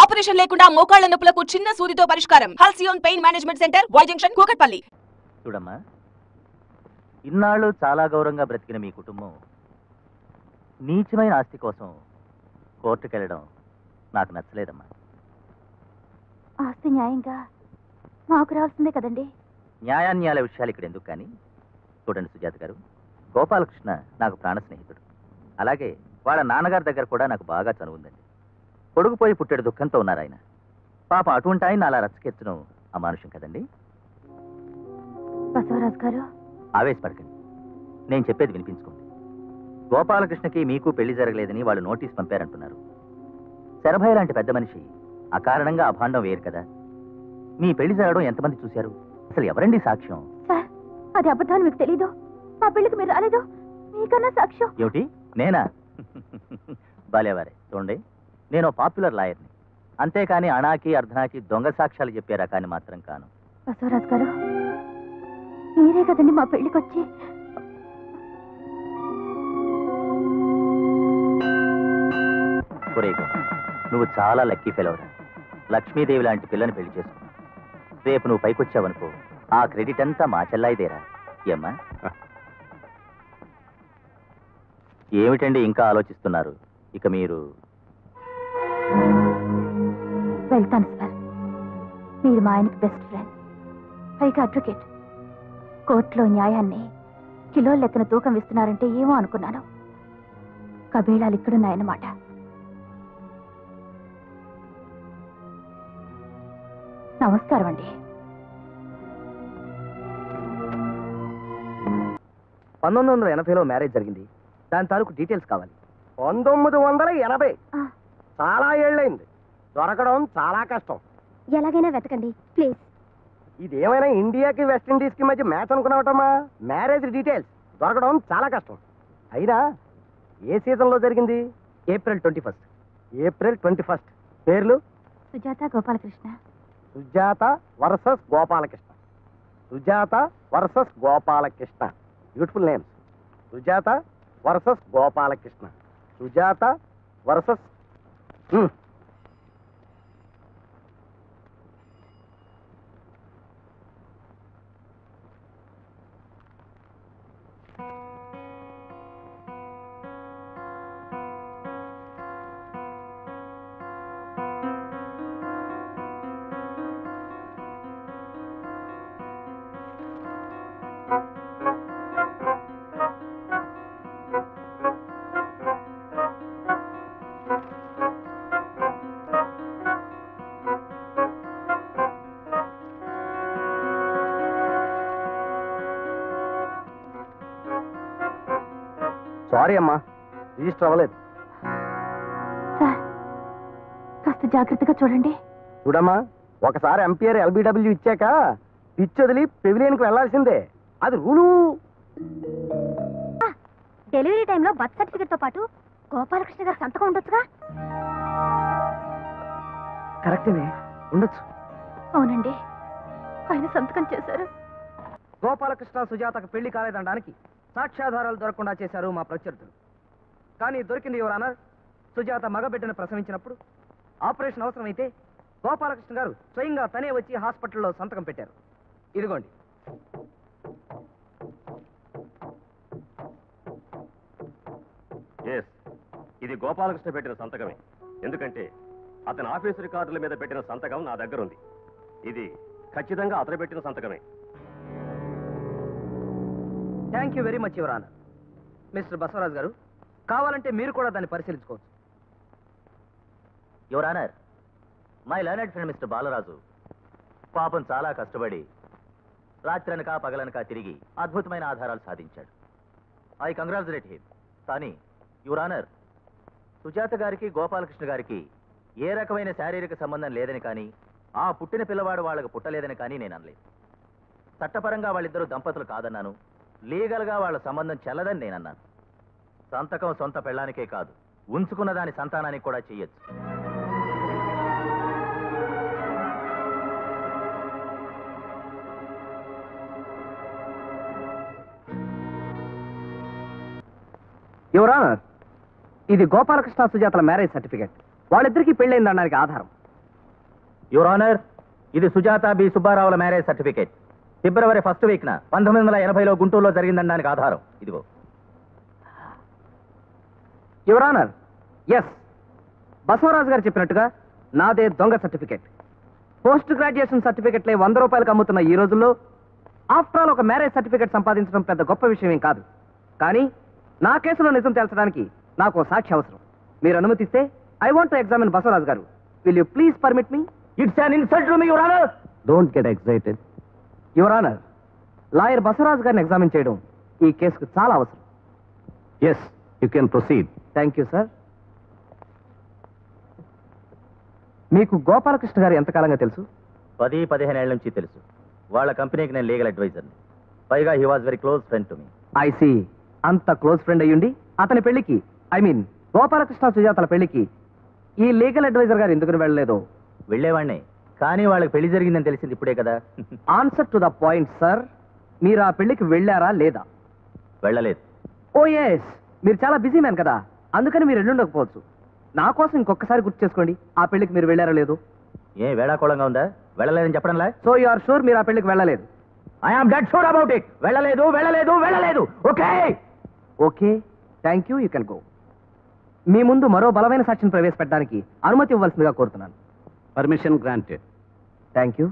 Operation లేకుండా మోకాళ్ళ నొప్పులకు చిన్న సూదితో పరిష్కారం. Halcyon pain management centre Y junction Kukatpally. చూడమ్మా ఇన్నాళ్ళు చాలా గౌరవంగా బ్రతికిన మీ కుటుంబం నీచమైన ఆస్తి కోసం కోర్టుకెళ్ళడం నాకు నచ్చలేదమ్మా. ఆస్తి న్యాయంగా మాకు రావాల్సిందే కదండి. న్యాయాన్యాల విషయాలు ఇక్కడ ఎందుకు కానీ? చూడండి సుజాత గారు గోపాలకృష్ణ నాకు ప్రాణ స్నేహితుడు. అలాగే వాళ్ళ నాన్నగారి దగ్గర కూడా నాకు బాగా చనువు ఉందండి కొడుకు పోయి పుట్టేడు దుఃఖంతో ఉన్నారు ఆయన. పాప అటువంటి ఆయన అలా రచ్చకెత్తడం అమానుషం కదండి? బసవరాజు గారు? ఆవేశపడకండి. నేను చెప్పేది వినిపించుకోండి. గోపాలకృష్ణకి మీకు పెళ్ళి జరగలేదని వాళ్ళు నోటీస్ పంపారంటున్నారు. శరభయ్య లాంటి పెద్ద మనిషి అకారణంగా అభాండం వేయరు కదా? మీ పెళ్ళి జరగడం ఎంతమంది చూశారు? అసలు ఎవరండి సాక్ష్యం? సార్ అది అబద్ధాన్ని మీకు తెలీదు? మా పెళ్ళికి మీరు రాలేదు? మీకన్నా సాక్ష్యం? ఏమిటి? నేనా? బాలేవారే చూడండి నేను పాపులర్ లాయర్ని. అంతేకాని అణాకి అర్ధనాకి దొంగ సాక్ష్యాలు చెప్పే రకాన్ని మాత్రం కాను. బసవరాజు గారు మీరే కదండి మా పెళ్ళికి వచ్చి ఒరేయ్ గోపి, నువ్వు చాలా లక్కీ ఫెలవరా లక్ష్మీదేవి లాంటి పిల్లని పెళ్ళి చేసుకున్నావు. రేపు నువ్వు పైకొచ్చావనుకో ఆ క్రెడిట్ అంతా మా చెల్లాయిదేరా. ఏమ్మా? ఏమిటండి ఇంకా ఆలోచిస్తున్నారు? ఇక మీరు వెళ్తాను సార్. మీరు మా ఆయనకి బెస్ట్ ఫ్రెండ్ పైగా అడ్వకేట్ కోర్టులో న్యాయాన్ని కిలో లెక్కన తూకం ఇస్తున్నారంటే ఏమో అనుకున్నాను. కబేళాలు ఇక్కడున్నాయన్నమాట. నమస్కారం అండి. పంతొమ్మిది వందల ఎనభైలో మ్యారేజ్ జరిగింది. దాని తాలూకు డీటెయిల్స్ కావాలి. పంతొమ్మిది వందల ఎనభై. ఆ, చాలా ఏళ్ళైంది. దొరకడం చాలా కష్టం. ఎలాగైనా వెతకండి ప్లీజ్. ఇదేమైనా ఇండియాకి వెస్టిండీస్కి మధ్య మ్యాచ్ అనుకున్నావటమ్మా? Marriage details. దొరకడం చాలా కష్టం. అయినా ఏ సీజన్లో జరిగింది? April twenty first. April twenty first. పేర్లు? Sujatha Gopalakrishna. Sujatha versus Gopalakrishna. Sujatha versus Gopalakrishna. Beautiful names. Sujatha versus Gopalakrishna. Sujatha versus ம் సారీ అమ్మా. రిజిస్టర్ అవ్వలేదు సార్ కాస్త జాగ్రత్తగా చూడండి. చూడమ్మా ఒకసారి ఎంపీఆర్ ఎల్బిడబ్ల్యూ ఇచ్చాక పిచ్ వదిలి పెవిలియన్కి వెళ్ళాల్సిందే. అది రూలు. డెలివరీ టైంలో బర్త్ సర్టిఫికెట్తో పాటు గోపాలకృష్ణ గారు సంతకం ఉండొచ్చుగా? కరెక్టేనే ఉండొచ్చు. అవునండి. ఆయన సంతకం చేశారు. గోపాలకృష్ణ సుజాతకు పెళ్ళి కాలేదనడానికి సాక్ష్యాధారాలు దొరకకుండా చేశారు మా ప్రత్యర్థులు. కానీ దొరికింది ఎవరన్నారు సుజాత మగబిడ్డను ప్రసవించినప్పుడు ఆపరేషన్ అవసరమైతే గోపాలకృష్ణ గారు స్వయంగా తనే వచ్చి హాస్పిటల్లో సంతకం పెట్టారు. ఇదిగోండి. ఎస్ ఇది గోపాలకృష్ణ పెట్టిన సంతకమే. ఎందుకంటే అతని ఆఫీసు రికార్డుల మీద పెట్టిన సంతకం నా దగ్గర ఉంది ఇది ఖచ్చితంగా అతను పెట్టిన సంతకమే. Thank you very much your honour. Mister Basavaraju garu కావాలంటే మీరు కూడా దాన్ని పరిశీలించుకోవచ్చు. Your honour my learned friend mister Balaraju పాపం చాలా కష్టపడి రాత్రనక పగలనక తిరిగి అద్భుతమైన ఆధారాలు సాధించాడు. I congratulate him. కానీ యువర్ ఆనర్ సుజాత గారికి గోపాలకృష్ణ గారికి ఏ రకమైన శారీరక సంబంధం లేదని కానీ ఆ పుట్టిన పిల్లవాడు వాళ్ళకు పుట్టలేదని కానీ నేను అనలేదు. చట్టపరంగా వాళ్ళిద్దరూ దంపతులు కాదన్నాను. లీగల్గా వాళ్ళ సంబంధం చెల్లదని నేను అన్నాను సంతకం సొంత పెళ్ళానికే కాదు ఉంచుకున్న దాని సంతానానికి కూడా చెయ్యొచ్చు. యువర్ ఆనర్ ఇది గోపాలకృష్ణ సుజాతల మ్యారేజ్ సర్టిఫికెట్ వాళ్ళిద్దరికీ పెళ్ళైందనడానికి ఆధారం. యువర్ ఆనర్ ఇది సుజాత బి సుబ్బారావుల మ్యారేజ్ సర్టిఫికేట్ ఫిబ్రవరి ఫస్ట్ వీక్న పంతొమ్మిది వందల ఎనభైలో గుంటూరులో జరిగిందనడానికి ఆధారం. ఇదిగో. యువర్ ఆనర్ ఎస్ బసవరాజు గారు చెప్పినట్టుగా నాదే దొంగ సర్టిఫికేట్. పోస్ట్ గ్రాడ్యుయేషన్ సర్టిఫికెట్లే వంద రూపాయలకు అమ్ముతున్న ఈ రోజుల్లో ఆఫ్టర్ ఆల్ ఒక మ్యారేజ్ సర్టిఫికేట్ సంపాదించడం పెద్ద గొప్ప విషయం ఏం కాదు. కానీ నా కేసులో నిజం తేల్చడానికి నాకు సాక్షి అవసరం. మీరు అనుమతిస్తే I want to examine Basavaraju garu. Will you please permit me it's an insult to me your honour don't get excited your honour lawyer Basavaraju గారిని ఎగ్జామిన్ చేయడం ఈ కేసుకు చాలా అవసరం. Yes you can proceed thank you sir మీకు గోపాలకృష్ణ గారు ఎంతకాలంగా తెలుసు? పది పదిహేను ఏళ్ళ నుంచి తెలుసు. వాళ్ళ కంపెనీకి నేను లీగల్ అడ్వైజర్ని. పైగా he was very close friend to me I see అంత క్లోజ్ ఫ్రెండ్ అయ్యుండి అతని పెళ్ళికి ఐ మీన్ గోపాలకృష్ణ సుజాతల పెళ్ళికి ఈ లీగల్ అడ్వైజర్ గారు ఎందుకు వెళ్ళలేదో? వెళ్ళేవాడిని కానీ వాళ్ళకి పెళ్ళి జరిగిందని తెలిసింది ఇప్పుడే కదా. Answer to the point sir మీరు ఆ పెళ్ళికి వెళ్ళారా లేదా? వెళ్ళలేదు. ఓ ఎస్ మీరు చాలా బిజీ మ్యాన్ కదా. అందుకని మీరు వెళ్ళుండకపోవచ్చు నా కోసం ఇంకొకసారి గుర్తు చేసుకోండి. ఆ పెళ్ళికి మీరు వెళ్ళారా లేదు. ఏ వేళాకోళంగా ఉందా? వెళ్ళలేదని చెప్పడంలా? సో యు ఆర్ షూర్ మీరు ఆ పెళ్ళికి వెళ్ళలేదు? I'm dead sure about it వెళ్ళలేదు వెళ్ళలేదు వెళ్ళలేదు. Okay? Okay. Thank you you can go మీ ముందు మరో బలమైన సాక్షిని ప్రవేశపెట్టడానికి అనుమతి ఇవ్వాల్సిందిగా కోరుతున్నాను. పర్మిషన్ గ్రాంటెడ్ థ్యాంక్ యూ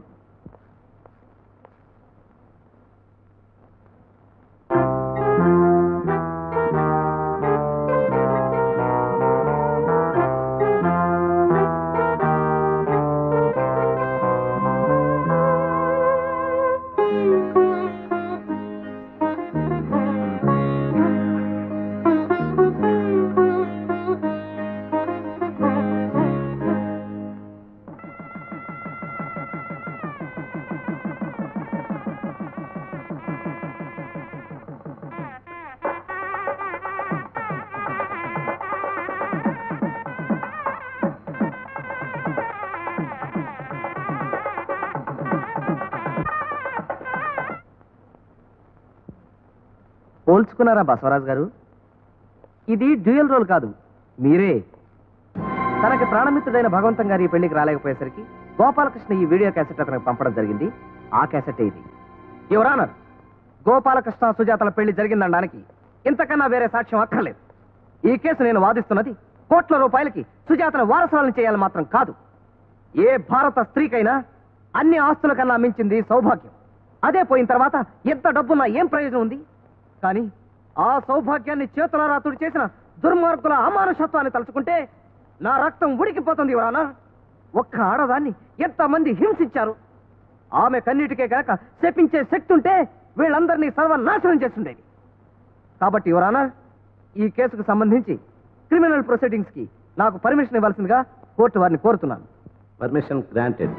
పోల్చుకున్నారా బసవరాజు గారు? ఇది డ్యూయల్ రోల్ కాదు మీరే. తనకి ప్రాణమిత్రుడైన భగవంతం గారి పెళ్ళికి రాలేకపోయేసరికి గోపాలకృష్ణ ఈ వీడియో క్యాసెట్ అతనికి పంపడం జరిగింది. ఆ క్యాసెట్ ఇది యువరానర్ గోపాలకృష్ణ సుజాతల పెళ్ళి జరిగిందనడానికి ఇంతకన్నా వేరే సాక్ష్యం అక్కర్లేదు. ఈ కేసు నేను వాదిస్తున్నది కోట్ల రూపాయలకి సుజాతను వారసులను చేయాలని మాత్రం కాదు. ఏ భారత స్త్రీకైనా అన్ని ఆస్తుల కన్నా మించింది సౌభాగ్యం. అదే పోయిన తర్వాత ఎంత డబ్బున్నా ఏం ప్రయోజనం ఉంది? కానీ ఆ సౌభాగ్యాన్ని చేతులారాతుడు చేసిన దుర్మార్గుల అమానుషత్వాన్ని తలుచుకుంటే నా రక్తం ఉడికిపోతుంది ఇవరానా ఒక్క ఆడదాన్ని ఎంతమంది హింసించారు? ఆమె కన్నిటికే కాక శపించే శక్తి ఉంటే వీళ్ళందరినీ సర్వనాశనం చేస్తుండేది. కాబట్టి యువరానా ఈ కేసుకు సంబంధించి క్రిమినల్ ప్రొసీడింగ్స్కి నాకు పర్మిషన్ ఇవ్వాల్సిందిగా కోర్టు వారిని కోరుతున్నాను. Permission granted.